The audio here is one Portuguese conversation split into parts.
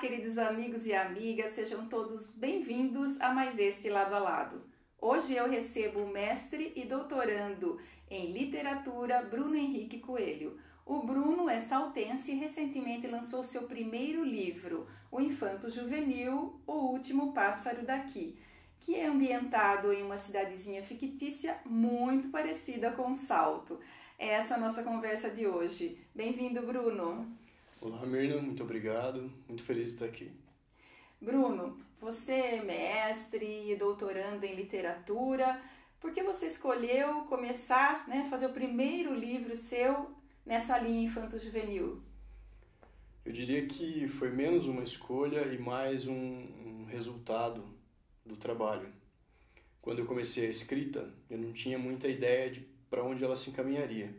queridos amigos e amigas, sejam todos bem-vindos a mais este Lado a Lado. Hoje eu recebo o mestre e doutorando em literatura Bruno Henrique Coelho. O Bruno é saltense e recentemente lançou seu primeiro livro, O Infanto Juvenil, O Último Pássaro Daqui, que é ambientado em uma cidadezinha fictícia muito parecida com Salto. É essa a nossa conversa de hoje. Bem-vindo, Bruno. Olá, Mirna, muito obrigado. Muito feliz de estar aqui. Bruno, você é mestre e doutorando em literatura. Por que você escolheu começar, né, fazer o primeiro livro seu nessa linha infanto-juvenil? Eu diria que foi menos uma escolha e mais um, um resultado do trabalho. Quando eu comecei a escrita, eu não tinha muita ideia de para onde ela se encaminharia.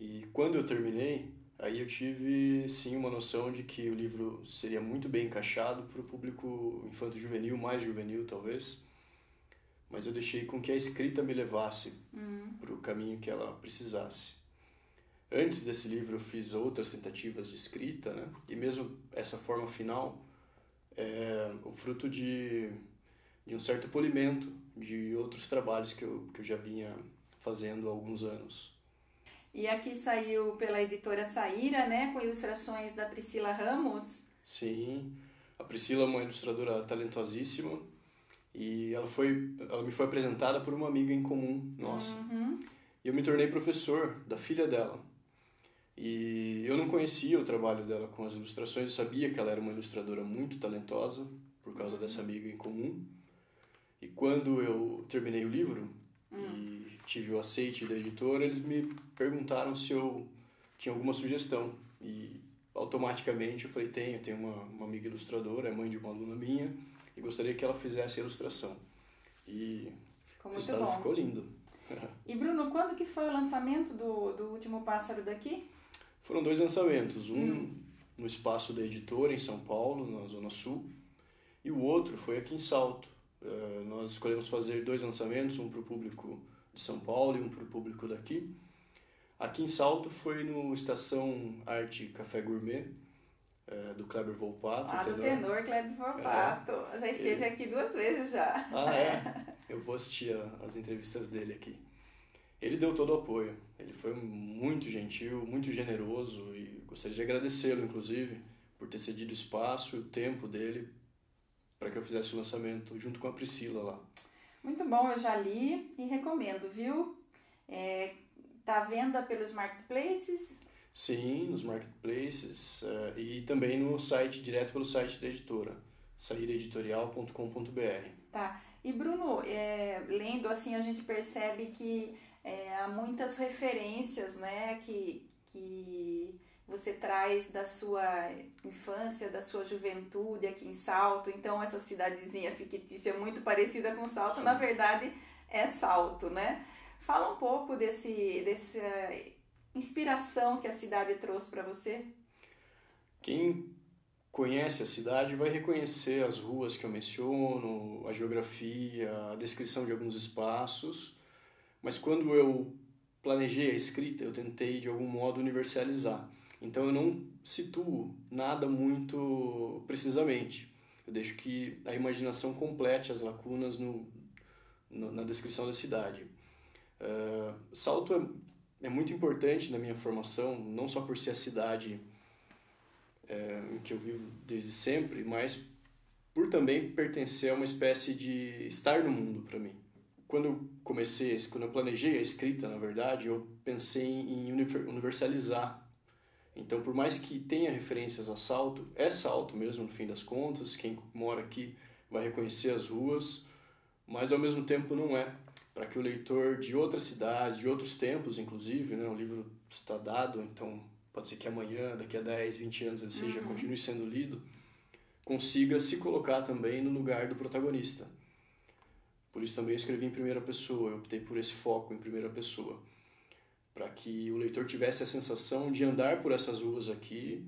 E quando eu terminei, Aí eu tive sim uma noção de que o livro seria muito bem encaixado para o público infanto-juvenil, mais juvenil talvez, mas eu deixei com que a escrita me levasse uhum. para o caminho que ela precisasse. Antes desse livro eu fiz outras tentativas de escrita, né? E mesmo essa forma final é o fruto de, de um certo polimento de outros trabalhos que eu, que eu já vinha fazendo há alguns anos. E aqui saiu pela editora Saíra, né, com ilustrações da Priscila Ramos. Sim, a Priscila é uma ilustradora talentosíssima e ela foi, ela me foi apresentada por uma amiga em comum nossa. Uhum. E eu me tornei professor da filha dela. E eu não conhecia o trabalho dela com as ilustrações, eu sabia que ela era uma ilustradora muito talentosa por causa dessa amiga em comum. E quando eu terminei o livro uhum. Tive o aceite da editora, eles me perguntaram se eu tinha alguma sugestão. E automaticamente eu falei: tenho, tenho uma, uma amiga ilustradora, é mãe de uma aluna minha, e gostaria que ela fizesse a ilustração. E ficou o resultado bom. ficou lindo. E Bruno, quando que foi o lançamento do, do Último Pássaro daqui? Foram dois lançamentos, um hum. no espaço da editora em São Paulo, na Zona Sul, e o outro foi aqui em Salto. Uh, nós escolhemos fazer dois lançamentos, um para o público de São Paulo e um para o público daqui. Aqui em Salto foi no Estação Arte Café Gourmet, é, do Kleber Volpato. Ah, do tenor Kleber Volpato. É, já esteve ele... aqui duas vezes já. Ah, é? Eu vou assistir a, as entrevistas dele aqui. Ele deu todo o apoio. Ele foi muito gentil, muito generoso e gostaria de agradecê-lo, inclusive, por ter cedido espaço e o tempo dele para que eu fizesse o lançamento junto com a Priscila lá. Muito bom, eu já li e recomendo, viu? É, tá à venda pelos marketplaces? Sim, nos marketplaces uh, e também no site, direto pelo site da editora, saíraeditorial.com.br. Tá. E Bruno, é, lendo assim, a gente percebe que é, há muitas referências, né, que, que você traz da sua infância, da sua juventude aqui em Salto. Então, essa cidadezinha fictícia é muito parecida com Salto, Sim. na verdade é Salto, né? Fala um pouco desse, dessa inspiração que a cidade trouxe para você. Quem conhece a cidade vai reconhecer as ruas que eu menciono, a geografia, a descrição de alguns espaços, mas quando eu planejei a escrita, eu tentei de algum modo universalizar. Então eu não situo nada muito precisamente. Eu deixo que a imaginação complete as lacunas no, no na descrição da cidade. Uh, Salto é, é, muito importante na minha formação, não só por ser a cidade é, em que eu vivo desde sempre, mas por também pertencer a uma espécie de estar no mundo para mim. Quando eu comecei, quando eu planejei a escrita, na verdade, eu pensei em universalizar então, por mais que tenha referências a Salto, é Salto mesmo, no fim das contas, quem mora aqui vai reconhecer as ruas, mas ao mesmo tempo não é. Para que o leitor de outras cidades, de outros tempos, inclusive, né, o livro está dado, então pode ser que amanhã, daqui a 10, 20 anos, ele seja, uhum. continue sendo lido, consiga se colocar também no lugar do protagonista. Por isso também eu escrevi em primeira pessoa, eu optei por esse foco em primeira pessoa para que o leitor tivesse a sensação de andar por essas ruas aqui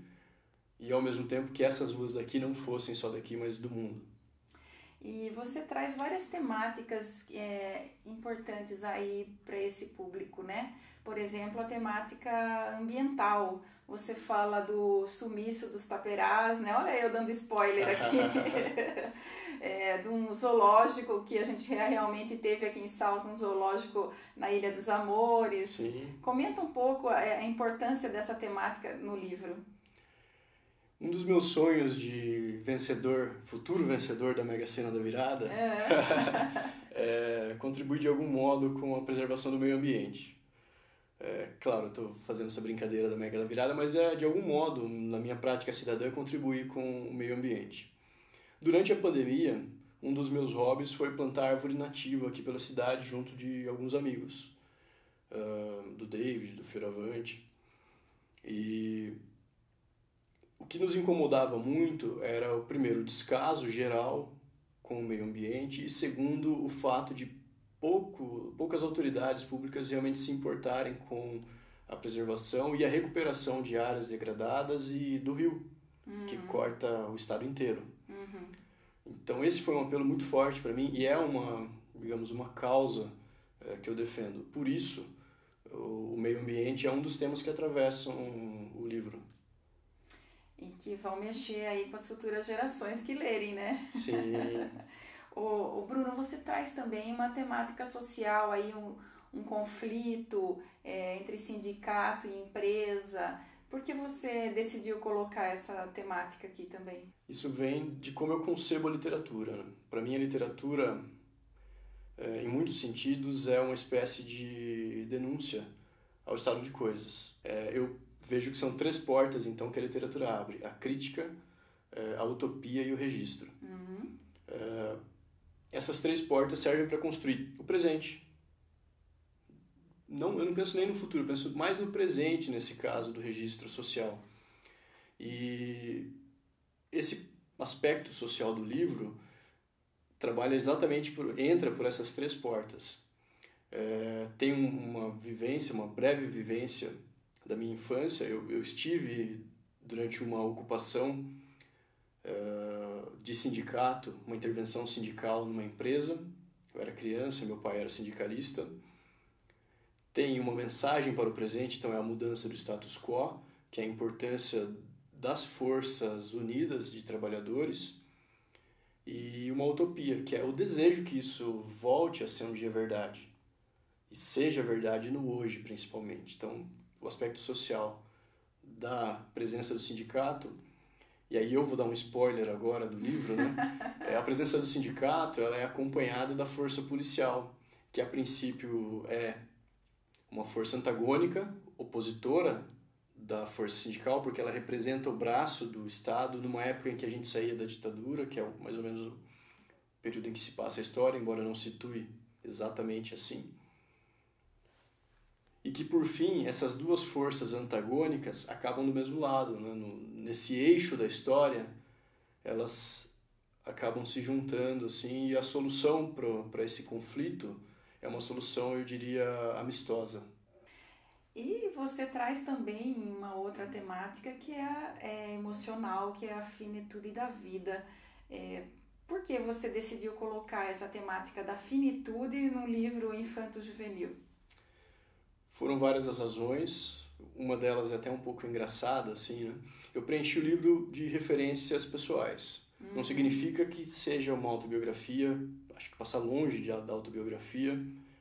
e ao mesmo tempo que essas ruas daqui não fossem só daqui, mas do mundo. E você traz várias temáticas é, importantes aí para esse público, né? Por exemplo, a temática ambiental. Você fala do sumiço dos taperás, né? Olha eu dando spoiler aqui. é, de um zoológico que a gente realmente teve aqui em Salto, um zoológico na Ilha dos Amores. Sim. Comenta um pouco a, a importância dessa temática no livro. Um dos meus sonhos de vencedor, futuro vencedor da Mega Sena da Virada, é. é contribuir de algum modo com a preservação do meio ambiente. É, claro, estou fazendo essa brincadeira da Mega da Virada, mas é de algum modo, na minha prática cidadã, contribuir com o meio ambiente. Durante a pandemia, um dos meus hobbies foi plantar árvore nativa aqui pela cidade, junto de alguns amigos, uh, do David, do Fioravante. E o que nos incomodava muito era, o primeiro, descaso geral com o meio ambiente, e segundo, o fato de pouco, poucas autoridades públicas realmente se importarem com a preservação e a recuperação de áreas degradadas e do rio, uhum. que corta o estado inteiro. Uhum. Então esse foi um apelo muito forte para mim e é uma, digamos, uma causa é, que eu defendo. Por isso, o, o, meio ambiente é um dos temas que atravessam o livro. E que vão mexer aí com as futuras gerações que lerem, né? Sim. o, o Bruno, você traz também uma temática social aí, um, um conflito é, entre sindicato e empresa. Por que você decidiu colocar essa temática aqui também? Isso vem de como eu concebo a literatura. Né? Para mim, a literatura, é, em muitos sentidos, é uma espécie de denúncia ao estado de coisas. É, eu vejo que são três portas, então, que a literatura abre: a crítica, é, a utopia e o registro. Uhum. É, essas três portas servem para construir o presente. Não, eu não penso nem no futuro, eu penso mais no presente nesse caso do registro social. E esse aspecto social do livro trabalha exatamente por entra por essas três portas. É, tem uma vivência, uma breve vivência da minha infância. Eu, eu estive durante uma ocupação uh, de sindicato, uma intervenção sindical numa empresa. Eu era criança, meu pai era sindicalista. Tem uma mensagem para o presente, então é a mudança do status quo, que é a importância das forças unidas de trabalhadores e uma utopia, que é o desejo que isso volte a ser um dia verdade e seja verdade no hoje, principalmente. Então, o aspecto social da presença do sindicato, e aí eu vou dar um spoiler agora do livro, né? É, a presença do sindicato ela é acompanhada da força policial, que a princípio é uma força antagônica, opositora da força sindical, porque ela representa o braço do Estado numa época em que a gente saía da ditadura, que é mais ou menos o período em que se passa a história, embora não situe exatamente assim e que por fim essas duas forças antagônicas acabam do mesmo lado, né? no, nesse eixo da história elas acabam se juntando assim e a solução para esse conflito é uma solução eu diria amistosa. E você traz também uma outra temática que é, é emocional, que é a finitude da vida. É, por que você decidiu colocar essa temática da finitude num livro infanto-juvenil? Foram várias as razões, uma delas é até um pouco engraçada, assim, né? Eu preenchi o livro de referências pessoais. Uhum. Não significa que seja uma autobiografia, acho que passa longe da autobiografia,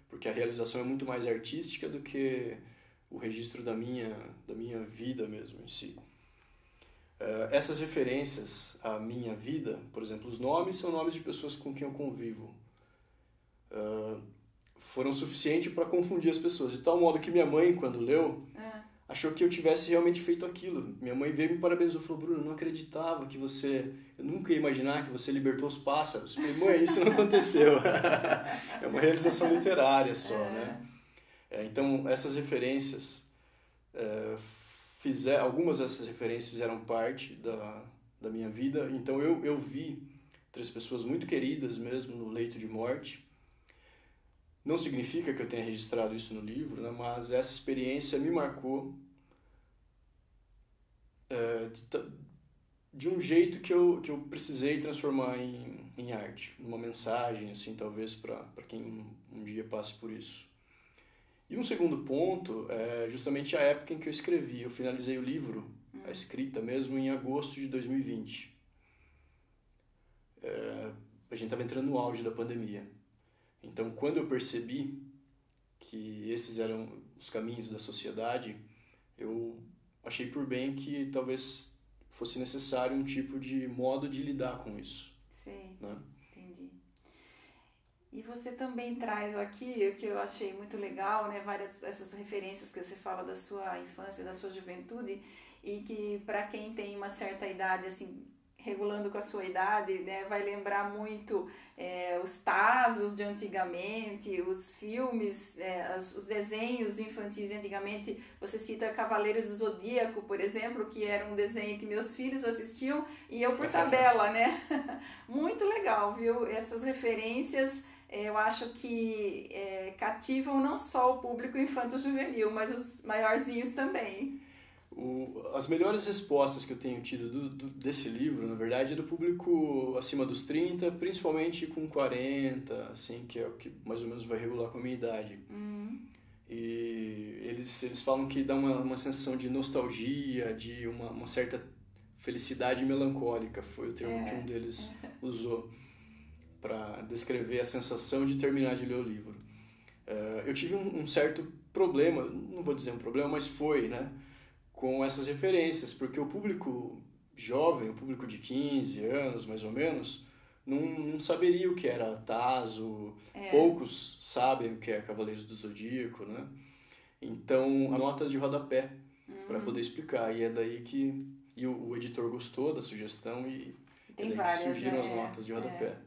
porque a realização é muito mais artística do que o registro da minha, da minha vida mesmo em si. Uh, essas referências à minha vida, por exemplo, os nomes são nomes de pessoas com quem eu convivo. Uh, foram suficientes para confundir as pessoas. De tal modo que minha mãe, quando leu, é. Achou que eu tivesse realmente feito aquilo. Minha mãe veio me parabenizou e falou: Bruno, eu não acreditava que você. Eu nunca ia imaginar que você libertou os pássaros. Eu falei: mãe, isso não aconteceu. é uma realização literária só, é. né? É, então, essas referências. É, fizer, algumas dessas referências fizeram parte da, da minha vida. Então, eu, eu vi três pessoas muito queridas mesmo no leito de morte não significa que eu tenha registrado isso no livro, né, mas essa experiência me marcou é, de, de um jeito que eu, que eu precisei transformar em, em arte, numa mensagem, assim, talvez para quem um, um dia passe por isso. E um segundo ponto é justamente a época em que eu escrevi. Eu finalizei o livro, a escrita mesmo, em agosto de 2020. É, a gente estava entrando no auge da pandemia. Então, quando eu percebi que esses eram os caminhos da sociedade, eu achei por bem que talvez fosse necessário um tipo de modo de lidar com isso. Sim, né? entendi. E você também traz aqui, o que eu achei muito legal, né, várias essas referências que você fala da sua infância, da sua juventude, e que para quem tem uma certa idade, assim, regulando com a sua idade, né, vai lembrar muito é, os Tazos de antigamente, os filmes, é, os desenhos infantis de antigamente. Você cita Cavaleiros do Zodíaco, por exemplo, que era um desenho que meus filhos assistiam e eu por tabela, né? muito legal, viu? Essas referências é, eu acho que é, cativam não só o público infanto-juvenil, mas os maiorzinhos também. O, as melhores respostas que eu tenho tido do, do, desse livro, na verdade, é do público acima dos 30, principalmente com 40, assim, que é o que mais ou menos vai regular com a minha idade. Uhum. E eles, eles falam que dá uma, uma sensação de nostalgia, de uma, uma certa felicidade melancólica, foi o termo é. que um deles usou para descrever a sensação de terminar de ler o livro. Uh, eu tive um, um certo problema, não vou dizer um problema, mas foi, né? Com essas referências, porque o público jovem, o público de 15 anos mais ou menos, não, não saberia o que era Tazo, é. poucos sabem o que é Cavaleiros do Zodíaco, né? Então, notas de rodapé uhum. para poder explicar. E é daí que e o, o editor gostou da sugestão e Tem é várias, surgiram né? as notas de rodapé. É.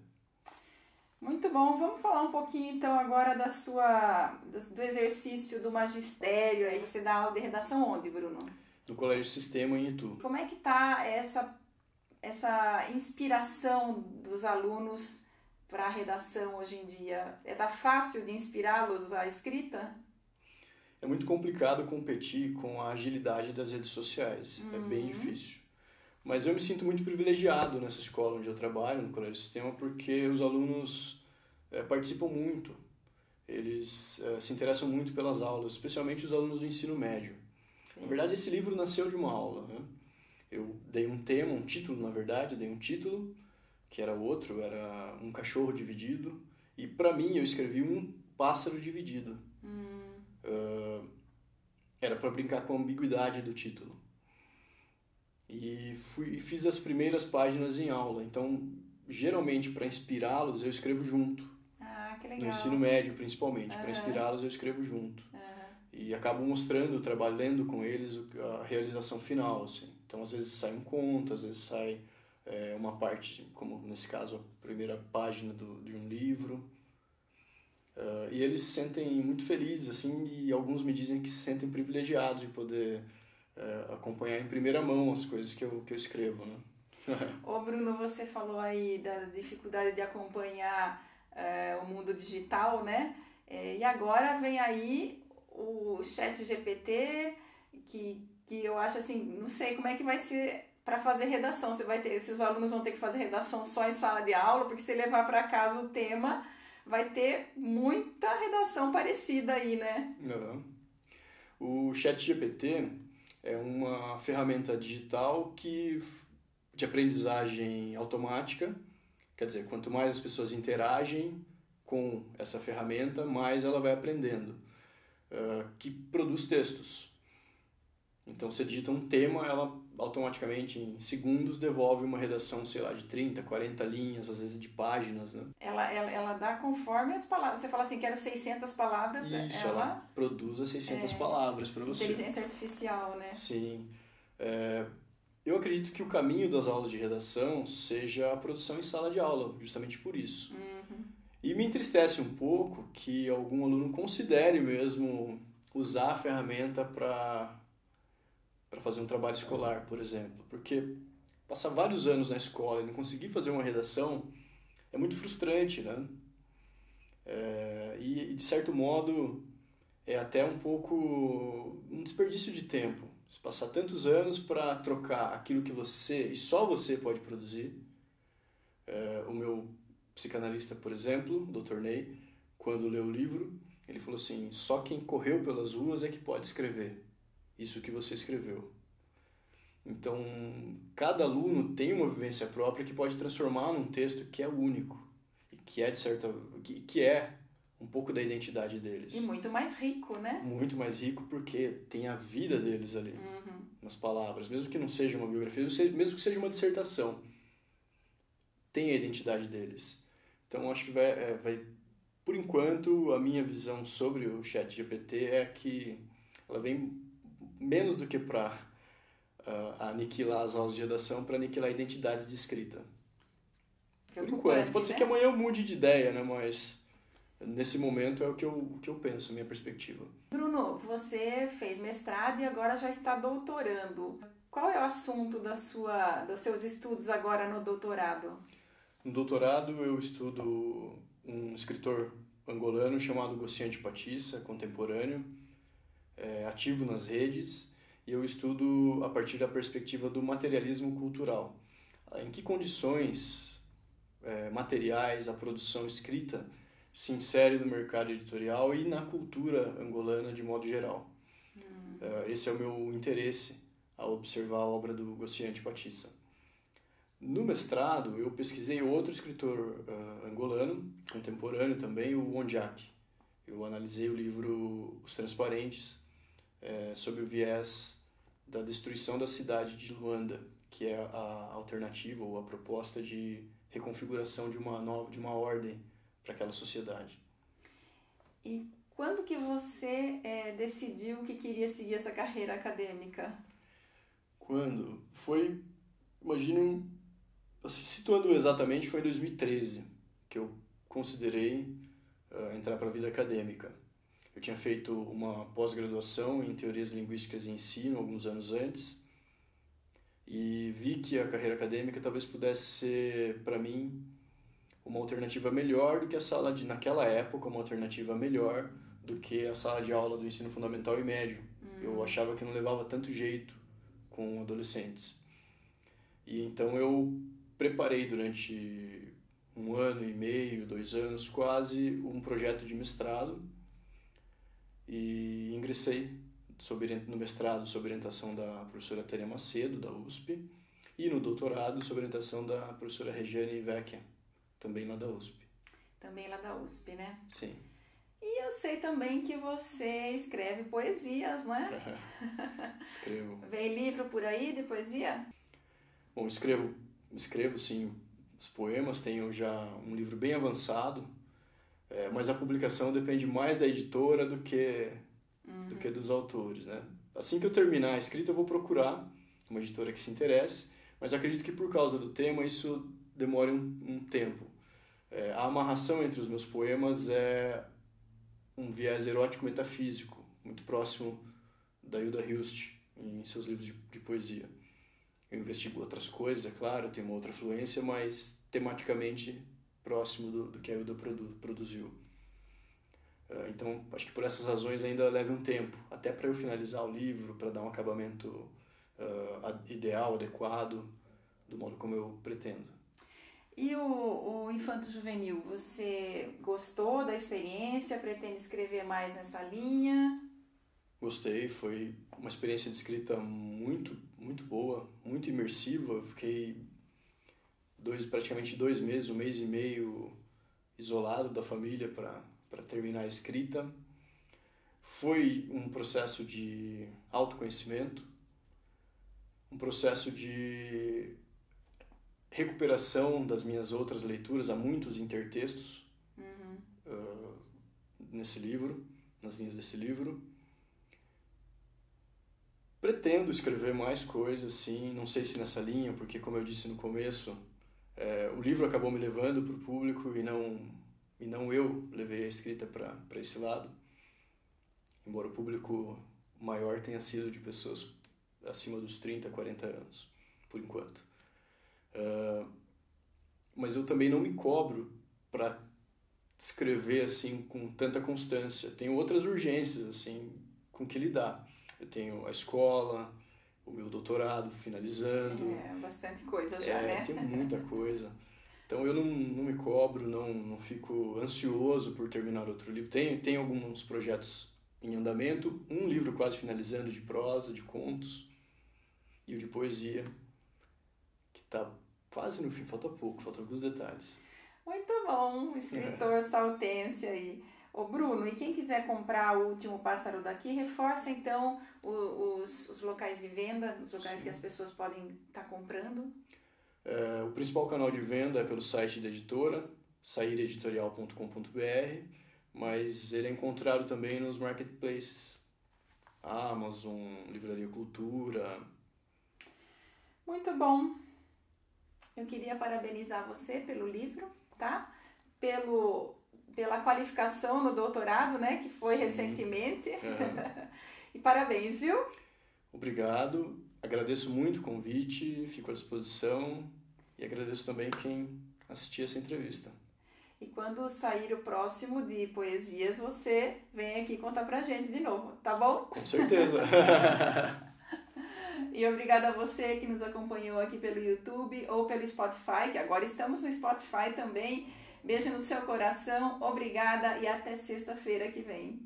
Muito bom, vamos falar um pouquinho então agora da sua do, do exercício do magistério. Aí você dá aula de redação onde, Bruno? No Colégio Sistema em Itu. Como é que tá essa essa inspiração dos alunos para a redação hoje em dia? É tá fácil de inspirá-los à escrita? É muito complicado competir com a agilidade das redes sociais. Uhum. É bem uhum. difícil. Mas eu me sinto muito privilegiado nessa escola onde eu trabalho, no Colégio Sistema, porque os alunos é, participam muito. Eles é, se interessam muito pelas aulas, especialmente os alunos do ensino médio. Sim. Na verdade, esse livro nasceu de uma aula. Né? Eu dei um tema, um título, na verdade, dei um título, que era outro, era um cachorro dividido. E para mim, eu escrevi um pássaro dividido. Hum. Uh, era para brincar com a ambiguidade do título e fui, fiz as primeiras páginas em aula. Então, geralmente, para inspirá-los, eu escrevo junto. Ah, que legal. No ensino médio, principalmente. Uhum. Para inspirá-los, eu escrevo junto. Uhum. E acabo mostrando, trabalhando com eles a realização final. Assim. Então, às vezes sai um conto, às vezes sai é, uma parte, como nesse caso, a primeira página do, de um livro. Uh, e eles se sentem muito felizes, assim, e alguns me dizem que se sentem privilegiados de poder é, acompanhar em primeira mão as coisas que eu, que eu escrevo, né? Ô Bruno, você falou aí da dificuldade de acompanhar é, o mundo digital, né? É, e agora vem aí o chat GPT, que, que eu acho assim, não sei como é que vai ser para fazer redação. Você vai ter, se os alunos vão ter que fazer redação só em sala de aula, porque se levar para casa o tema, vai ter muita redação parecida aí, né? Uhum. O chat GPT é uma ferramenta digital que de aprendizagem automática, quer dizer, quanto mais as pessoas interagem com essa ferramenta, mais ela vai aprendendo, uh, que produz textos. Então você digita um tema, ela automaticamente em segundos devolve uma redação, sei lá, de 30, 40 linhas, às vezes de páginas, né? Ela, ela, ela dá conforme as palavras. Você fala assim, quero 600 palavras, Isso, ela... ela produz as 600 é, palavras para você. Inteligência artificial, né? Sim. É, eu acredito que o caminho das aulas de redação seja a produção em sala de aula, justamente por isso. Uhum. E me entristece um pouco que algum aluno considere mesmo usar a ferramenta para para fazer um trabalho escolar, por exemplo. Porque passar vários anos na escola e não conseguir fazer uma redação é muito frustrante, né? É, e, de certo modo, é até um pouco um desperdício de tempo, Se passar tantos anos para trocar aquilo que você e só você pode produzir, é, o meu psicanalista, por exemplo, Dr. Ney, quando leu o livro, ele falou assim: só quem correu pelas ruas é que pode escrever isso que você escreveu. Então, cada aluno tem uma vivência própria que pode transformar num texto que é único e que é de certa que, que é um pouco da identidade deles. E muito mais rico, né? Muito mais rico porque tem a vida deles ali uhum. nas palavras, mesmo que não seja uma biografia, mesmo que seja uma dissertação, tem a identidade deles. Então, acho que vai, é, vai por enquanto, a minha visão sobre o chat GPT é que ela vem menos do que para uh, aniquilar as aulas de redação, para aniquilar a identidade de escrita. Por enquanto. Pode ser né? que amanhã eu mude de ideia, né? mas nesse momento é o que eu, o que eu penso, a minha perspectiva. Bruno, você fez mestrado e agora já está doutorando. Qual é o assunto da sua, dos seus estudos agora no doutorado? No doutorado eu estudo um escritor angolano chamado Gociante Patissa, contemporâneo, é, ativo nas redes, e eu estudo a partir da perspectiva do materialismo cultural. Em que condições é, materiais a produção escrita se insere no mercado editorial e na cultura angolana de modo geral. Hum. É, esse é o meu interesse ao observar a obra do Gociante Patissa. No mestrado, eu pesquisei outro escritor uh, angolano, contemporâneo também, o Ondiak. Eu analisei o livro Os Transparentes, é, sobre o viés da destruição da cidade de Luanda, que é a alternativa ou a proposta de reconfiguração de uma nova, de uma ordem para aquela sociedade. E quando que você é, decidiu que queria seguir essa carreira acadêmica? Quando? Foi, imagino, assim, situando exatamente, foi em 2013 que eu considerei uh, entrar para a vida acadêmica. Eu tinha feito uma pós-graduação em teorias linguísticas e ensino alguns anos antes e vi que a carreira acadêmica talvez pudesse ser para mim uma alternativa melhor do que a sala de naquela época uma alternativa melhor do que a sala de aula do ensino fundamental e médio. Hum. Eu achava que não levava tanto jeito com adolescentes. E então eu preparei durante um ano e meio, dois anos quase, um projeto de mestrado e ingressei sob, no mestrado sob orientação da professora Tânia Macedo, da USP, e no doutorado sob orientação da professora Regiane Vecchia, também lá da USP. Também lá da USP, né? Sim. E eu sei também que você escreve poesias, né? escrevo. Vem livro por aí de poesia? Bom, escrevo, escrevo sim os poemas, tenho já um livro bem avançado, é, mas a publicação depende mais da editora do que, uhum. do que dos autores, né? Assim que eu terminar a escrita, eu vou procurar uma editora que se interesse, mas acredito que por causa do tema isso demore um, um tempo. É, a amarração entre os meus poemas é um viés erótico metafísico, muito próximo da Hilda Hilst em seus livros de, de poesia. Eu investigo outras coisas, é claro, tenho uma outra fluência, mas tematicamente próximo do, do que a Hilda produ, produziu. Uh, então, acho que por essas razões ainda leva um tempo, até para eu finalizar o livro, para dar um acabamento uh, ideal, adequado, do modo como eu pretendo. E o, o Infanto Juvenil, você gostou da experiência? Pretende escrever mais nessa linha? Gostei, foi uma experiência de escrita muito, muito boa, muito imersiva. Fiquei dois, praticamente dois meses, um mês e meio isolado da família para terminar a escrita. Foi um processo de autoconhecimento, um processo de recuperação das minhas outras leituras, há muitos intertextos uhum. uh, nesse livro, nas linhas desse livro. Pretendo escrever mais coisas, sim, não sei se nessa linha, porque como eu disse no começo, é, o livro acabou me levando para o público e não, e não eu levei a escrita para esse lado. Embora o público maior tenha sido de pessoas acima dos 30, 40 anos, por enquanto. Uh, mas eu também não me cobro para escrever assim com tanta constância. Tenho outras urgências assim com que lidar. Eu tenho a escola, o meu doutorado finalizando. É, bastante coisa já, é, né? Tem muita coisa. Então eu não, não me cobro, não, não fico ansioso por terminar outro livro. Tem, tem alguns projetos em andamento, um livro quase finalizando de prosa, de contos, e o de poesia, que está quase no fim, falta pouco, faltam alguns detalhes. Muito bom, escritor é. saltense aí. Ô Bruno, e quem quiser comprar o último pássaro daqui, reforça então os, os locais de venda, os locais Sim. que as pessoas podem estar tá comprando. É, o principal canal de venda é pelo site da editora, saireditorial.com.br, mas ele é encontrado também nos marketplaces, Amazon, Livraria Cultura. Muito bom. Eu queria parabenizar você pelo livro, tá? Pelo, pela qualificação no doutorado, né? Que foi Sim. recentemente. É. e parabéns, viu? Obrigado. Agradeço muito o convite, fico à disposição e agradeço também quem assistiu essa entrevista. E quando sair o próximo de poesias, você vem aqui contar pra gente de novo, tá bom? Com certeza. e obrigada a você que nos acompanhou aqui pelo YouTube ou pelo Spotify, que agora estamos no Spotify também. Beijo no seu coração, obrigada e até sexta-feira que vem.